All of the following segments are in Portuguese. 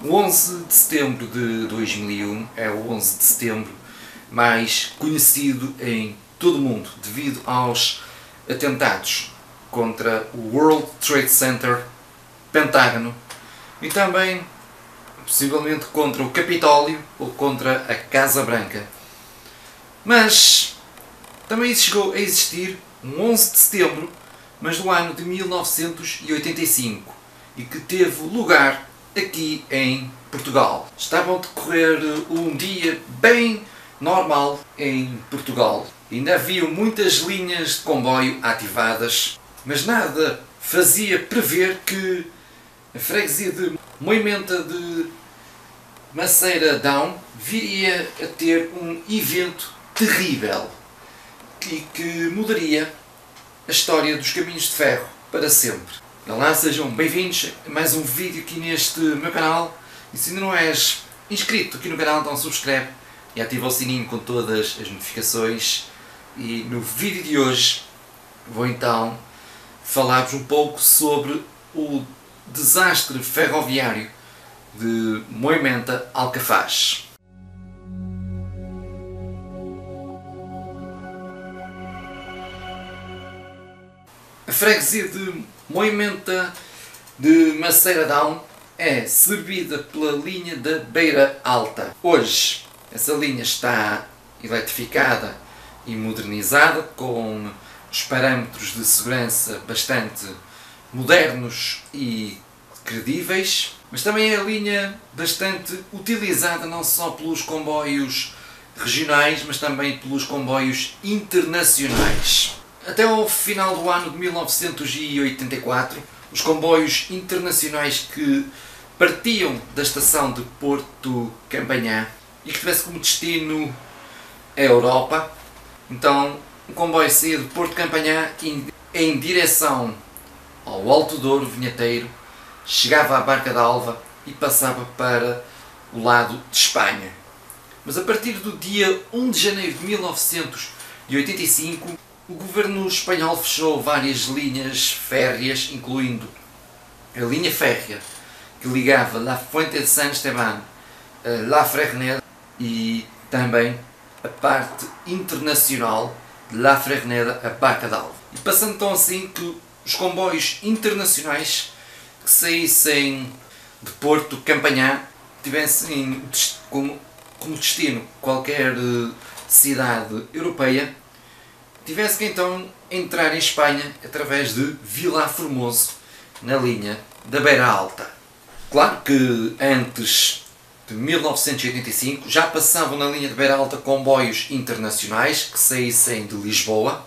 O 11 de setembro de 2001 é o 11 de setembro mais conhecido em todo o mundo devido aos atentados contra o World Trade Center, Pentágono e também possivelmente contra o Capitólio ou contra a Casa Branca. Mas também chegou a existir um 11 de setembro, mas do ano de 1985 e que teve lugar aqui em Portugal. Estava a decorrer um dia bem normal em Portugal. Ainda havia muitas linhas de comboio ativadas, mas nada fazia prever que a freguesia de Moimenta de Maceira Down viria a ter um evento terrível e que mudaria a história dos caminhos de ferro para sempre. Olá, sejam bem-vindos a mais um vídeo aqui neste meu canal. E se ainda não és inscrito aqui no canal, então subscreve e ativa o sininho com todas as notificações. E no vídeo de hoje vou então falar-vos um pouco sobre o desastre ferroviário de Moimenta Alcafaz. A freguesia de Moimenta de Maceira Down é servida pela linha da Beira Alta. Hoje, essa linha está eletrificada e modernizada com os parâmetros de segurança bastante modernos e credíveis, mas também é a linha bastante utilizada não só pelos comboios regionais, mas também pelos comboios internacionais. Até ao final do ano de 1984, os comboios internacionais que partiam da estação de Porto Campanhã e que tivesse como destino a Europa, então o comboio saía de Porto Campanhã em direção ao Alto Douro Vinheteiro, chegava à Barca d'Alva e passava para o lado de Espanha. Mas a partir do dia 1 de janeiro de 1985, o governo espanhol fechou várias linhas férreas, incluindo a linha férrea que ligava La Fuente de San Esteban a La Fresneda e também a parte internacional de La Fresneda a Barca d'Alva. E passando então assim que os comboios internacionais que saíssem de Porto Campanhã tivessem como, como destino qualquer eh, cidade europeia tivesse que então entrar em Espanha através de Vila Formoso, na linha da Beira Alta. Claro que antes de 1985 já passavam na linha de Beira Alta comboios internacionais que saíssem de Lisboa,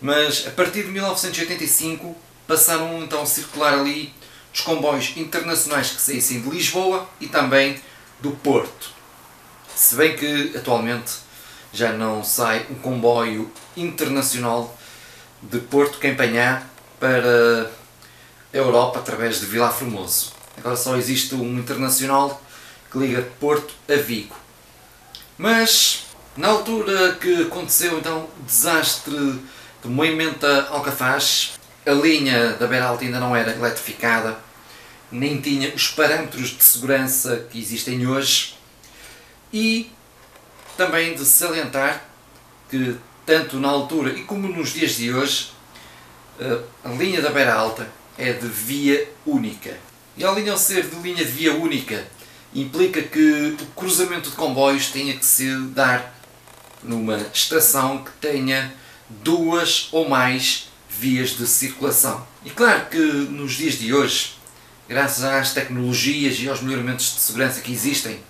mas a partir de 1985 passaram então a circular ali os comboios internacionais que saíssem de Lisboa e também do Porto. Se bem que atualmente já não sai um comboio internacional de Porto Campanhã para a Europa através de Vila Formoso. Agora só existe um internacional que liga Porto a Vigo. Mas na altura que aconteceu então o desastre de Moimenta Alcafaz, a linha da Beira Alta ainda não era eletrificada, nem tinha os parâmetros de segurança que existem hoje e também de salientar que, tanto na altura e como nos dias de hoje, eh, a linha da Beira Alta é de via única. E a linha ao ser de linha de via única implica que o cruzamento de comboios tenha que se dar numa estação que tenha duas ou mais vias de circulação. E claro que nos dias de hoje, graças às tecnologias e aos melhoramentos de segurança que existem,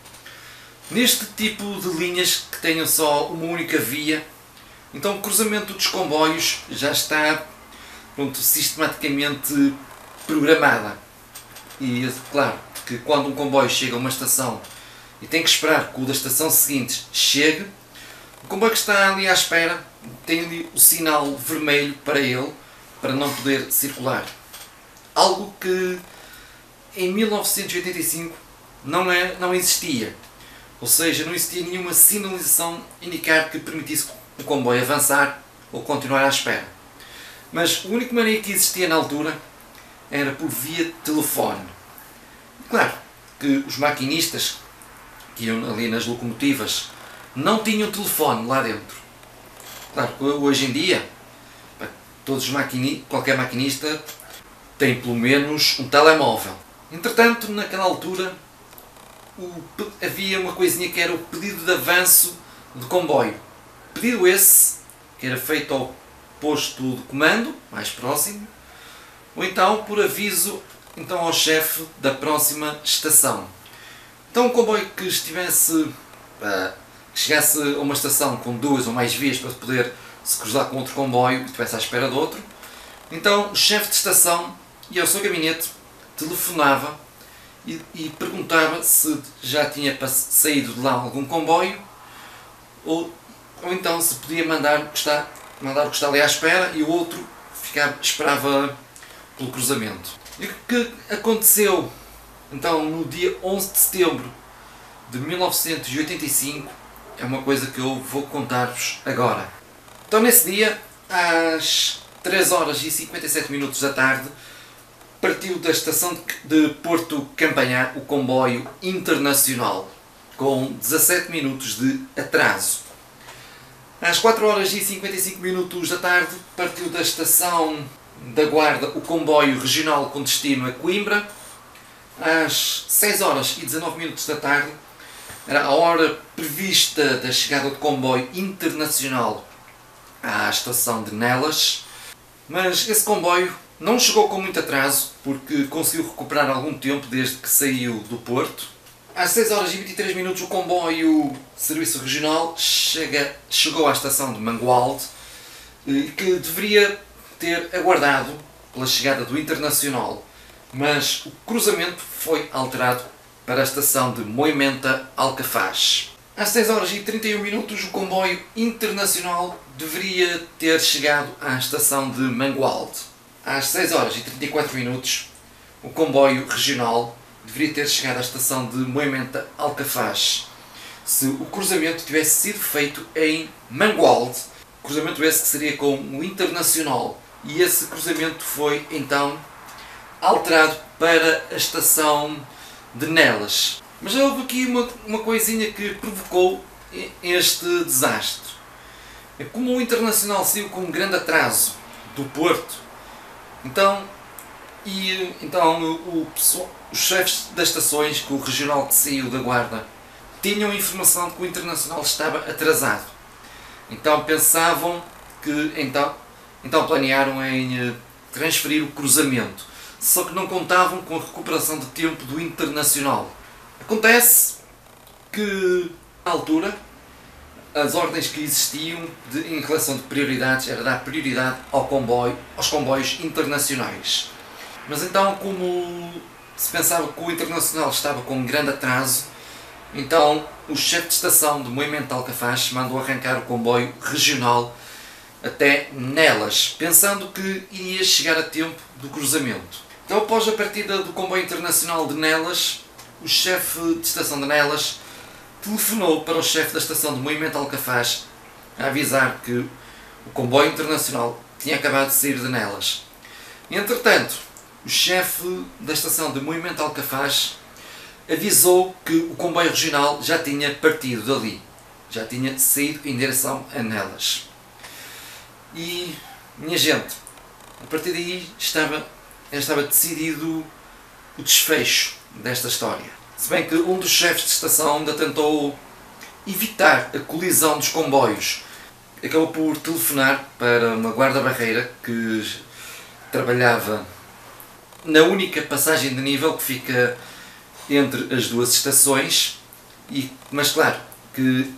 Neste tipo de linhas que tenham só uma única via, então o cruzamento dos comboios já está pronto, sistematicamente programada. E claro que quando um comboio chega a uma estação e tem que esperar que o da estação seguinte chegue, o comboio que está ali à espera tem ali o sinal vermelho para ele, para não poder circular. Algo que em 1985 não, é, não existia. Ou seja, não existia nenhuma sinalização indicar que permitisse o comboio avançar ou continuar à espera. Mas o único maneira que existia na altura era por via telefone. Claro, que os maquinistas que iam ali nas locomotivas não tinham telefone lá dentro. Claro que hoje em dia, todos os maquini, qualquer maquinista tem pelo menos um telemóvel. Entretanto, naquela altura, o, havia uma coisinha que era o pedido de avanço de comboio. Pedido esse, que era feito ao posto de comando, mais próximo, ou então por aviso então, ao chefe da próxima estação. Então um comboio que estivesse uh, que chegasse a uma estação com duas ou mais vias para poder se cruzar com outro comboio e estivesse à espera de outro, então o chefe de estação ia ao seu gabinete, telefonava e, e perguntava se já tinha saído de lá algum comboio ou, ou então se podia mandar o que está, mandar o que está ali à espera e o outro ficava, esperava pelo cruzamento. E o que aconteceu então no dia 11 de setembro de 1985 é uma coisa que eu vou contar-vos agora. Então nesse dia, às 3 horas e 57 minutos da tarde, partiu da estação de Porto Campanhar o comboio internacional, com 17 minutos de atraso. Às 4 horas e 55 minutos da tarde, partiu da estação da Guarda o comboio regional com destino a Coimbra. Às 6 horas e 19 minutos da tarde, era a hora prevista da chegada do comboio internacional à estação de Nelas, mas esse comboio não chegou com muito atraso, porque conseguiu recuperar algum tempo desde que saiu do Porto. Às 6 horas e 23 minutos o comboio Serviço Regional chega, chegou à estação de Mangualde, eh, que deveria ter aguardado pela chegada do Internacional, mas o cruzamento foi alterado para a estação de Moimenta Alcafaz. Às 6 horas e 31 minutos, o comboio internacional deveria ter chegado à estação de Mangualde. Às 6 horas e 34 minutos, o comboio regional deveria ter chegado à estação de Moimenta Alcafaz. Se o cruzamento tivesse sido feito em Mangualde, cruzamento esse que seria com o Internacional e esse cruzamento foi então alterado para a estação de Nelas. Mas houve aqui uma, uma coisinha que provocou este desastre. Como o Internacional saiu com um grande atraso do Porto, então, e, então o, o, os chefes das estações, que o regional que saiu da Guarda, tinham informação de que o Internacional estava atrasado. Então pensavam que então então planearam em eh, transferir o cruzamento, só que não contavam com a recuperação de tempo do Internacional. Acontece que, na altura, as ordens que existiam de, em relação de prioridades era dar prioridade ao comboio, aos comboios internacionais. Mas então, como se pensava que o Internacional estava com um grande atraso, então o chefe de estação do Movimento Alcafaz mandou arrancar o comboio regional até nelas, pensando que iria chegar a tempo do cruzamento. Então, após a partida do comboio internacional de Nelas, o chefe de estação de Nelas telefonou para o chefe da estação de Movimento Alcafaz a avisar que o comboio internacional tinha acabado de sair de Nelas. Entretanto, o chefe da estação de Movimento Alcafaz avisou que o comboio regional já tinha partido dali, já tinha saído em direção a Nelas. E, minha gente, a partir daí estava, estava decidido o desfecho desta história. Se bem que um dos chefes de estação ainda tentou evitar a colisão dos comboios. Acabou por telefonar para uma guarda-barreira que trabalhava na única passagem de nível que fica entre as duas estações, e, mas claro que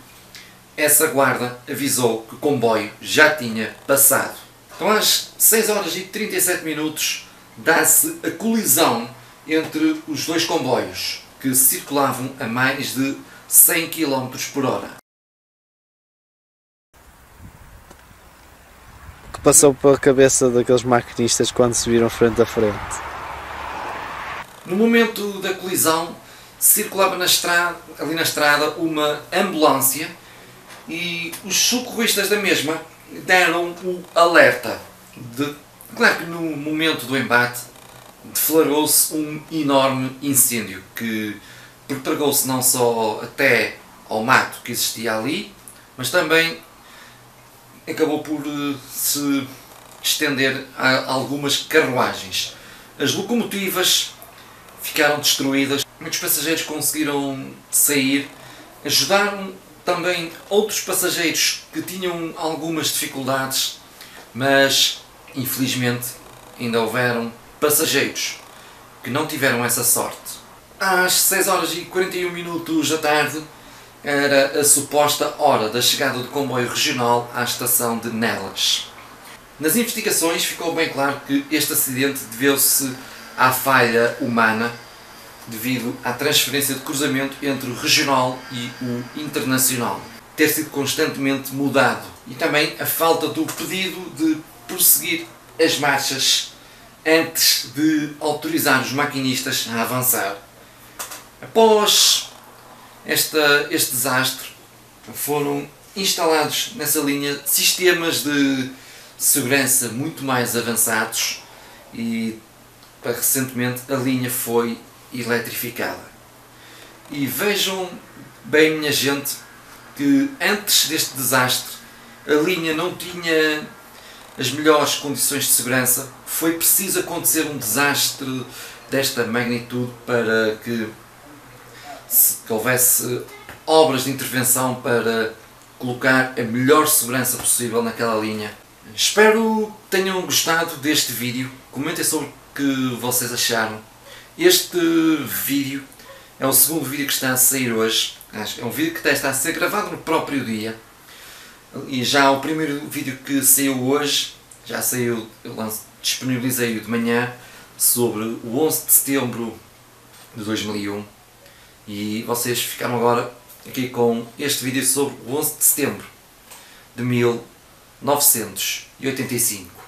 essa guarda avisou que o comboio já tinha passado. Então, às 6 horas e 37 minutos, dá-se a colisão entre os dois comboios que circulavam a mais de 100 km por hora. O que passou pela cabeça daqueles maquinistas quando se viram frente a frente? No momento da colisão, circulava na estrada, ali na estrada uma ambulância e os socorristas da mesma deram o alerta. De, claro que no momento do embate deflagrou-se um enorme incêndio que propagou-se não só até ao mato que existia ali, mas também acabou por eh, se estender a algumas carruagens. As locomotivas ficaram destruídas, muitos passageiros conseguiram sair, ajudaram também outros passageiros que tinham algumas dificuldades, mas infelizmente ainda houveram passageiros que não tiveram essa sorte. Às 6 horas e 41 minutos da tarde era a suposta hora da chegada do comboio regional à estação de Nelas. Nas investigações ficou bem claro que este acidente deveu-se à falha humana devido à transferência de cruzamento entre o regional e o internacional ter sido constantemente mudado e também a falta do pedido de prosseguir as marchas antes de autorizar os maquinistas a avançar. Após esta, este desastre, foram instalados nessa linha sistemas de segurança muito mais avançados e recentemente a linha foi eletrificada. E vejam bem, minha gente, que antes deste desastre a linha não tinha as melhores condições de segurança. Foi preciso acontecer um desastre desta magnitude para que, que houvesse obras de intervenção para colocar a melhor segurança possível naquela linha. Espero que tenham gostado deste vídeo. Comentem sobre o que vocês acharam. Este vídeo é o segundo vídeo que está a sair hoje. É um vídeo que está a ser gravado no próprio dia. E já o primeiro vídeo que saiu hoje, já saiu, eu disponibilizei-o de manhã, sobre o 11 de setembro de 2001. E vocês ficaram agora aqui com este vídeo sobre o 11 de setembro de 1985.